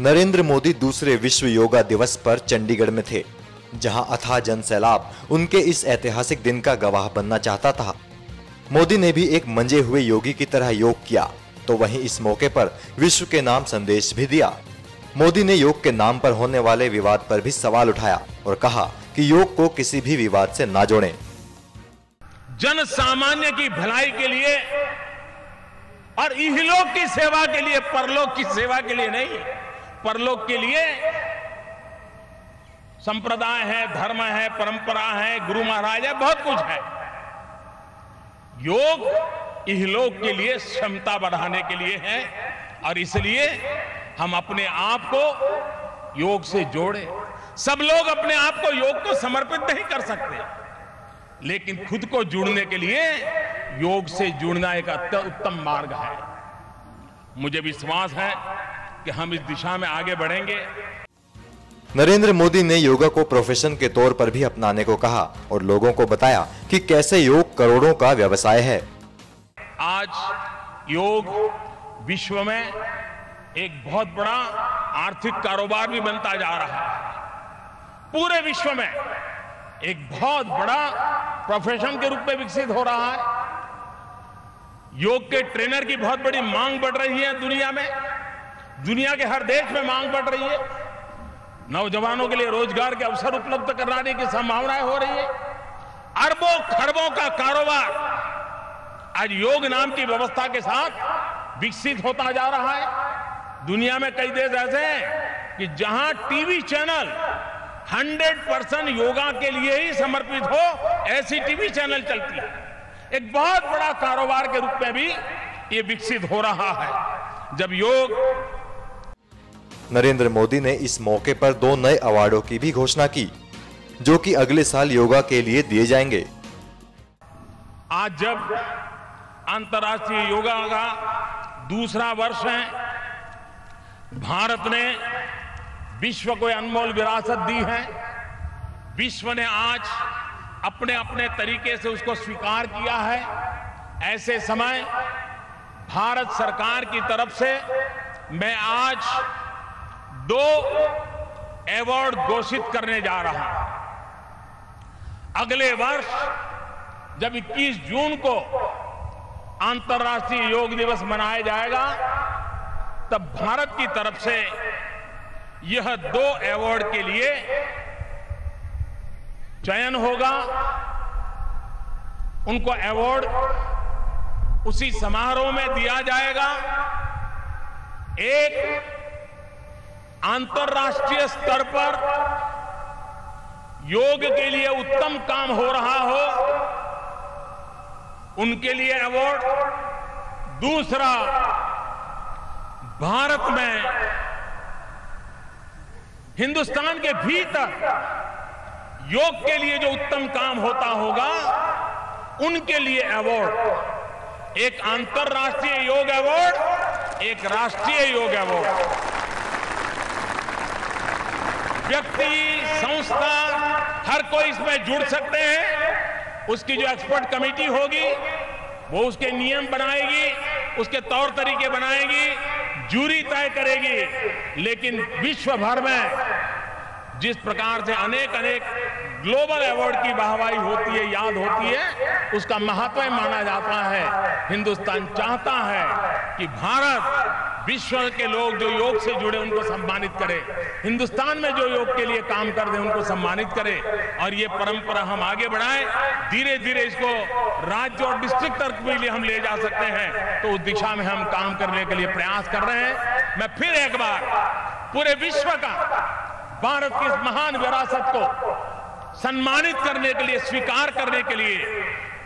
नरेंद्र मोदी दूसरे विश्व योगा दिवस पर चंडीगढ़ में थे, जहाँ अथाह जन सैलाब उनके इस ऐतिहासिक दिन का गवाह बनना चाहता था। मोदी ने भी एक मंजे हुए योगी की तरह योग किया तो वहीं इस मौके पर विश्व के नाम संदेश भी दिया। मोदी ने योग के नाम पर होने वाले विवाद पर भी सवाल उठाया और कहा कि योग को किसी भी विवाद से ना जोड़ें। जन सामान्य की भलाई के लिए और इहलोक की सेवा के लिए, परलोक की सेवा के लिए नहीं। परलोक के लिए संप्रदाय है, धर्म है, परंपरा है, गुरु महाराज है, बहुत कुछ है। योग इहलोक के लिए क्षमता बढ़ाने के लिए है और इसलिए हम अपने आप को योग से जोड़े। सब लोग अपने आप को योग को समर्पित नहीं कर सकते, लेकिन खुद को जुड़ने के लिए योग से जुड़ना एक उत्तम मार्ग है। मुझे विश्वास है कि हम इस दिशा में आगे बढ़ेंगे। नरेंद्र मोदी ने योगा को प्रोफेशन के तौर पर भी अपनाने को कहा और लोगों को बताया कि कैसे योग करोड़ों का व्यवसाय है। आज योग विश्व में एक बहुत बड़ा आर्थिक कारोबार भी बनता जा रहा है। पूरे विश्व में एक बहुत बड़ा प्रोफेशन के रूप में विकसित हो रहा है। योग के ट्रेनर की बहुत बड़ी मांग बढ़ रही है दुनिया में। दुनिया के हर देश में मांग बढ़ रही है। नौजवानों के लिए रोज़गार के अवसर उपलब्ध कराने की संभावनाएँ हो रही है। अरबों खरबों का कारोबार आज योग नाम की व्यवस्था के साथ विकसित होता जा रहा है। दुनिया में कई देश ऐसे हैं कि जहाँ टीवी चैनल 100 परसेंट योगा के लिए ही समर्पित हो, ऐसी टीवी चैनल चलती है। एक बहुत बड़ा कारोबार के रूप में भी ये विकसित हो रहा है। जब योग नरेंद्र मोदी ने इस मौके पर दो नए अवार्डों की भी घोषणा की, जो कि अगले साल योगा के लिए दिए जाएँगे। आज जब अंतर्राष्ट्रीय योगा का दूसरा वर्ष है, भारत ने विश्व को अनमोल विरासत दी है। विश्व ने आज अपने अपने तरीके से उसको स्वीकार किया है। ऐसे समय भारत सरकार की तरफ़ से मैं आज दो अवार्ड घोषित करने जा रहा हूँ। अगले वर्ष, जब 21 जून को अंतर्राष्ट्रीय योग दिवस मनाया जाएगा, तब भारत की तरफ़ से यह दो अवार्ड के लिए चयन होगा। उनको अवार्ड उसी समारोह में दिया जाएगा। एक अंतर्राष्ट्रीय स्तर पर योग के लिए उत्तम काम हो रहा हो, उनके लिए अवार्ड दूसरा, भारत में हिंदुस्तान के भीतर योग के लिए जो उत्तम काम होता होगा, उनके लिए अवार्ड एक अंतर्राष्ट्रीय योग अवार्ड एक राष्ट्रीय योग अवार्ड व्यक्ति, संस्था, हर कोई इसमें जुड़ सकते हैं। उसकी जो एक्सपर्ट कमेटी होगी, वो उसके नियम बनाएगी, उसके तौर तरीके बनाएगी, जूरी तय करेगी। लेकिन विश्व भर में जिस प्रकार से अनेक अनेक ग्लोबल अवार्ड की वाहवाही होती है, याद होती है, उसका महत्व माना जाता है। हिंदुस्तान चाहता है कि भारत विश्व के लोग जो योग से जुड़े, उनको सम्मानित करे। हिंदुस्तान में जो योग के लिए काम कर दे उनको सम्मानित करे। और ये परंपरा हम आगे बढ़ाएँ। धीरे धीरे इसको राज्य और डिस्ट्रिक्ट तक भी हम ले जा सकते हैं। तो उस दिशा में हम काम करने के लिए प्रयास कर रहे हैं। मैं फिर एक बार पूरे विश्व का, भारत की इस महान विरासत को सम्मानित करने के लिए, स्वीकार करने के लिए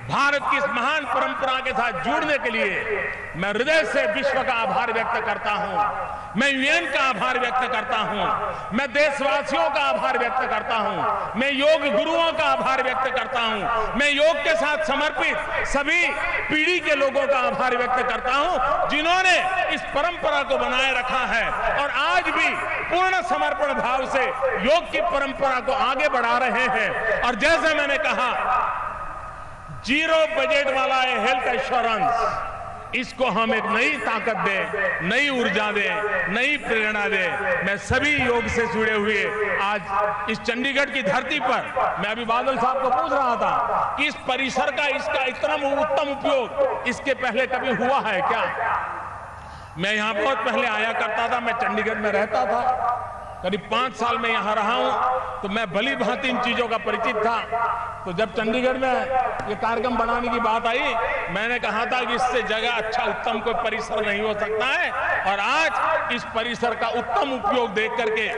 भारत की इस महान परंपरा के साथ जुड़ने के लिए मैं हृदय से विश्व का आभार व्यक्त करता हूँ। मैं यूएन का आभार व्यक्त करता हूँ। मैं देशवासियों का आभार व्यक्त करता हूँ। मैं योग गुरुओं का आभार व्यक्त करता हूँ। मैं योग के साथ समर्पित सभी पीढ़ी के लोगों का आभार व्यक्त करता हूँ, जिन्होंने इस परंपरा को बनाए रखा है और आज भी पूर्ण समर्पण भाव से योग की परंपरा को आगे बढ़ा रहे हैं। और जैसे मैंने कहा ज़ीरो बजट वाला है हेल्थ इंश्योरेंस इसको हम एक नई ताकत दे, नई ऊर्जा दे, नई प्रेरणा दे। मैं सभी योग से जुड़े हुए आज इस चंडीगढ़ की धरती पर मैं अभी बादल साहब को पूछ रहा था कि इस परिसर का इसका इतना उत्तम उपयोग इसके पहले कभी हुआ है क्या? मैं यहाँ बहुत पहले आया करता था, मैं चंडीगढ़ में रहता था। करीब पाँच साल में यहाँ रहा हूँ तो मैं भली भांति इन चीज़ों का परिचित था। तो जब चंडीगढ़ में ये कार्यक्रम बनाने की बात आई, मैंने कहा था कि इससे जगह अच्छा उत्तम कोई परिसर नहीं हो सकता है, और आज इस परिसर का उत्तम उपयोग देख करके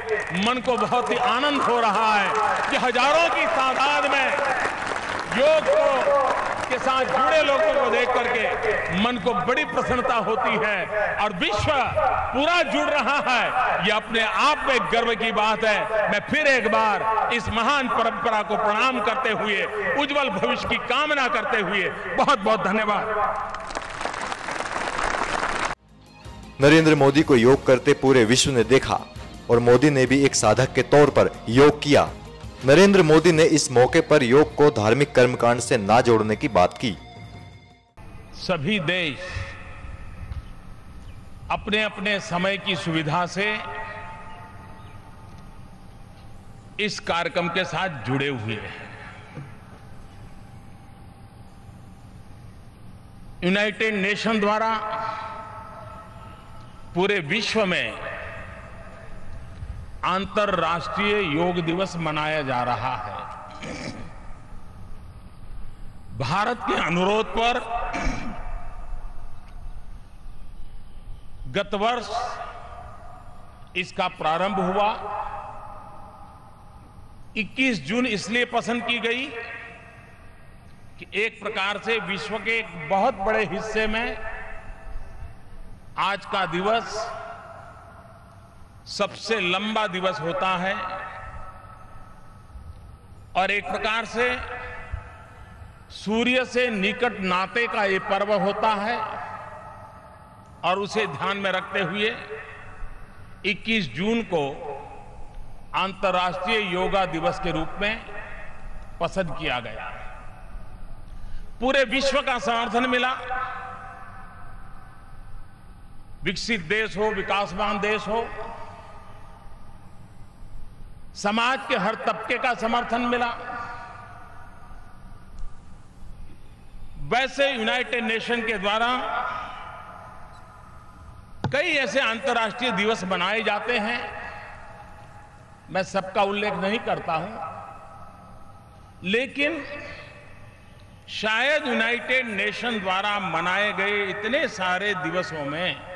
मन को बहुत ही आनंद हो रहा है कि हज़ारों की तादाद में योग को के साथ जुड़े लोगों को देख करके मन को बड़ी प्रसन्नता होती है और विश्व पूरा जुड़ रहा है। ये अपने आप में गर्व की बात है। मैं फिर एक बार इस महान परंपरा को प्रणाम करते हुए, उज्जवल भविष्य की कामना करते हुए बहुत बहुत धन्यवाद। नरेंद्र मोदी को योग करते पूरे विश्व ने देखा और मोदी ने भी एक साधक के तौर पर योग किया। नरेंद्र मोदी ने इस मौके पर योग को धार्मिक कर्मकांड से ना जोड़ने की बात की। सभी देश अपने अपने समय की सुविधा से इस कार्यक्रम के साथ जुड़े हुए हैं। यूनाइटेड नेशन द्वारा पूरे विश्व में अंतर्राष्ट्रीय योग दिवस मनाया जा रहा है। भारत के अनुरोध पर गत वर्ष इसका प्रारंभ हुआ। 21 जून इसलिए पसंद की गई कि एक प्रकार से विश्व के एक बहुत बड़े हिस्से में आज का दिवस सबसे लंबा दिवस होता है। और एक प्रकार से सूर्य से निकट नाते का ये पर्व होता है और उसे ध्यान में रखते हुए 21 जून को अंतर्राष्ट्रीय योगा दिवस के रूप में पसंद किया गया। पूरे विश्व का समर्थन मिला। विकसित देश हो, विकासवान देश हो समाज के हर तबके का समर्थन मिला। वैसे यूनाइटेड नेशन के द्वारा कई ऐसे अंतर्राष्ट्रीय दिवस बनाए जाते हैं। मैं सबका उल्लेख नहीं करता हूँ। लेकिन शायद यूनाइटेड नेशन द्वारा मनाए गए इतने सारे दिवसों में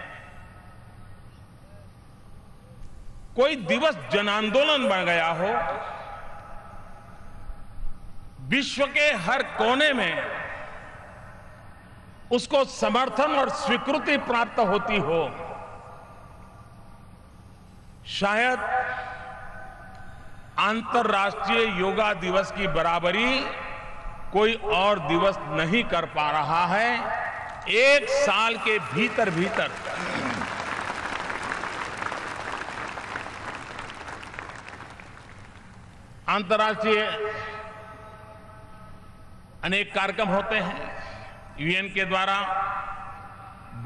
कोई दिवस जन आंदोलन बन गया हो, विश्व के हर कोने में उसको समर्थन और स्वीकृति प्राप्त होती हो, शायद अंतर्राष्ट्रीय योगा दिवस की बराबरी कोई और दिवस नहीं कर पा रहा है। एक साल के भीतर भीतर अंतर्राष्ट्रीय अनेक कार्यक्रम होते हैं। यूएन के द्वारा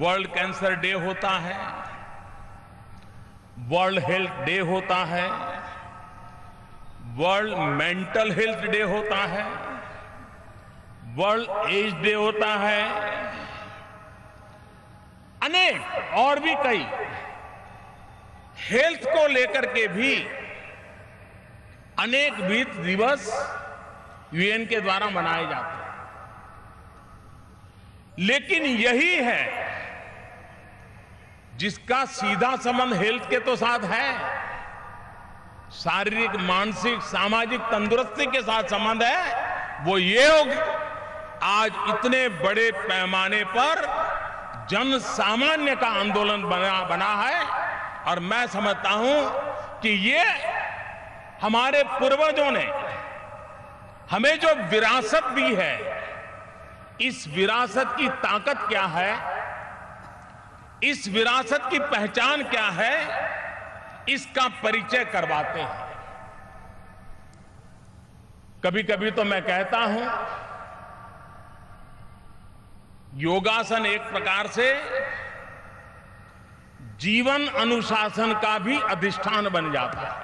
वर्ल्ड कैंसर डे होता है। वर्ल्ड हेल्थ डे होता है। वर्ल्ड मेंटल हेल्थ डे होता है। वर्ल्ड एज डे होता है। अनेक और भी कई। हेल्थ को लेकर के भी अनेक विध दिवस यूएन के द्वारा मनाए जाते हैं। लेकिन यही है, जिसका सीधा संबंध हेल्थ के तो साथ है, शारीरिक, मानसिक, सामाजिक तंदुरुस्ती के साथ संबंध है, वो ये योग आज इतने बड़े पैमाने पर जन सामान्य का आंदोलन बना बना है। और मैं समझता हूँ कि ये हमारे पूर्वजों ने हमें जो विरासत दी है, इस विरासत की ताकत क्या है? इस विरासत की पहचान क्या है? इसका परिचय करवाते हैं। कभी कभी तो मैं कहता हूँ, योगासन एक प्रकार से जीवन अनुशासन का भी अधिष्ठान बन जाता है।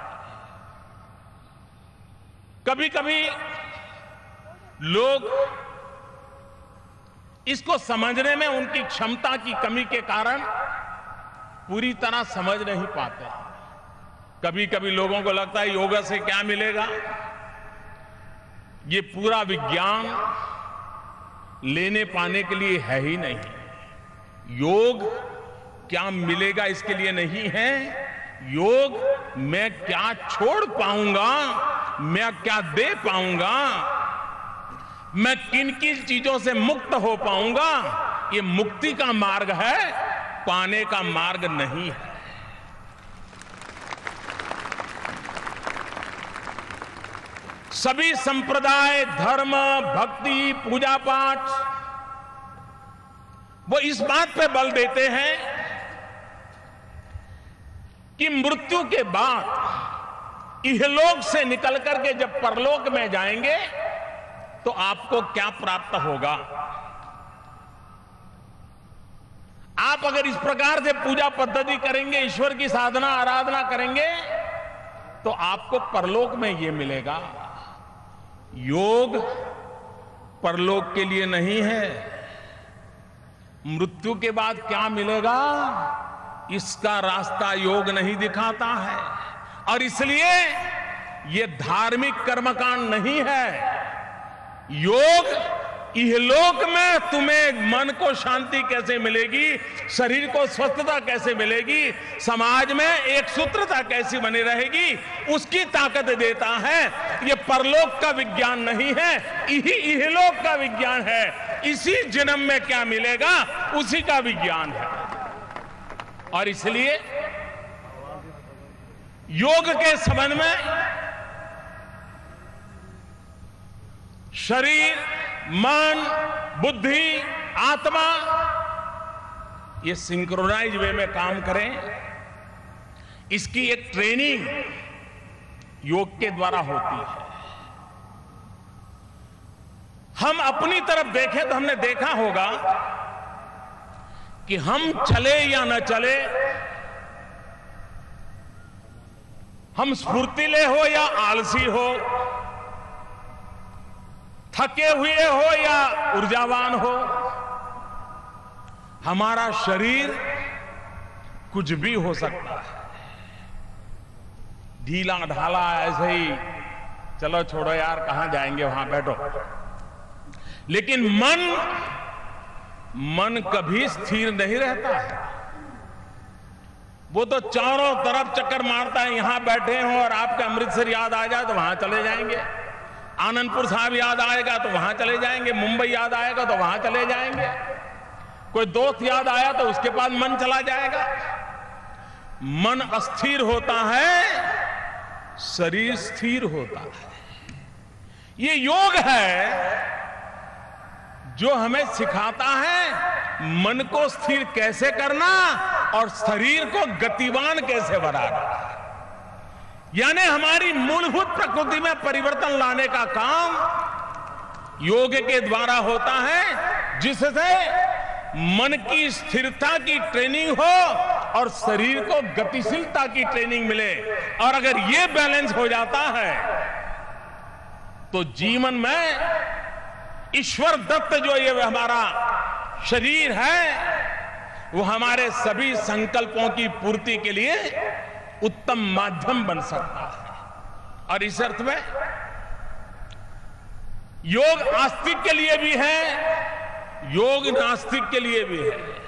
कभी कभी लोग इसको समझने में उनकी क्षमता की कमी के कारण पूरी तरह समझ नहीं पाते। कभी कभी लोगों को लगता है योगा से क्या मिलेगा? ये पूरा विज्ञान लेने पाने के लिए है ही नहीं। योग क्या मिलेगा इसके लिए नहीं है? योग मैं क्या छोड़ पाऊँगा? मैं क्या दे पाऊँगा? मैं किन किन चीज़ों से मुक्त हो पाऊँगा? ये मुक्ति का मार्ग है, पाने का मार्ग नहीं है। सभी संप्रदाय, धर्म, भक्ति पूजा पाठ वो इस बात पे बल देते हैं कि मृत्यु के बाद इहलोक से निकल करके जब परलोक में जाएँगे तो आपको क्या प्राप्त होगा? आप अगर इस प्रकार से पूजा पद्धति करेंगे, ईश्वर की साधना, आराधना करेंगे तो आपको परलोक में यह मिलेगा। योग परलोक के लिए नहीं है। मृत्यु के बाद क्या मिलेगा? इसका रास्ता योग नहीं दिखाता है। और इसलिए यह धार्मिक कर्मकांड नहीं है। योग इहलोक में तुम्हें मन को शांति कैसे मिलेगी, शरीर को स्वस्थता कैसे मिलेगी, समाज में एक सूत्रता कैसी बनी रहेगी, उसकी ताकत देता है। ये परलोक का विज्ञान नहीं है यही इहलोक का विज्ञान है। इसी जन्म में क्या मिलेगा, उसी का विज्ञान है। और इसलिए योग के संबंध में शरीर, मन, बुद्धि, आत्मा, ये सिंक्रोनाइज वे में काम करें। इसकी एक ट्रेनिंग योग के द्वारा होती है। हम अपनी तरफ़ देखें तो हमने देखा होगा कि हम चले या न चले हम स्फूर्तिले हो या आलसी हो? थके हुए हो या ऊर्जावान हो? हमारा शरीर कुछ भी हो सकता है। ढीला ढाला ऐसे ही, चलो छोड़ो यार, कहाँ जाएँगे वहाँ बैठो। लेकिन मन मन कभी स्थिर नहीं रहता है। वो तो चारों तरफ़ चक्कर मारता है, यहाँ बैठे हो और आपका अमृतसर याद आ जाए तो वहाँ चले जाएँगे। आनंदपुर साहब याद आएगा तो वहाँ चले जाएँगे, मुंबई याद आएगा तो वहाँ चले जाएँगे। कोई दोस्त याद आया तो उसके पास मन चला जाएगा। मन अस्थिर होता है, शरीर स्थिर होता है। ये योग है, जो हमें सिखाता है, मन को स्थिर कैसे करना और शरीर को गतिवान कैसे बनाना? यानी हमारी मूलभूत प्रकृति में परिवर्तन लाने का काम योग के द्वारा होता है, जिससे मन की स्थिरता की ट्रेनिंग हो और शरीर को गतिशीलता की ट्रेनिंग मिले। और अगर ये बैलेंस हो जाता है तो जीवन में ईश्वर दत्त जो ये हमारा शरीर है वो हमारे सभी संकल्पों की पूर्ति के लिए उत्तम माध्यम बन सकता है। और इस अर्थ में योग आस्तिक के लिए भी है, योग नास्तिक के लिए भी है।